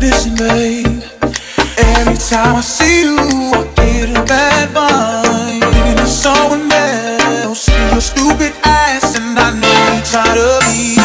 Listen, babe. I see you, I get a bad vibe. Your stupid ass, and I know try to be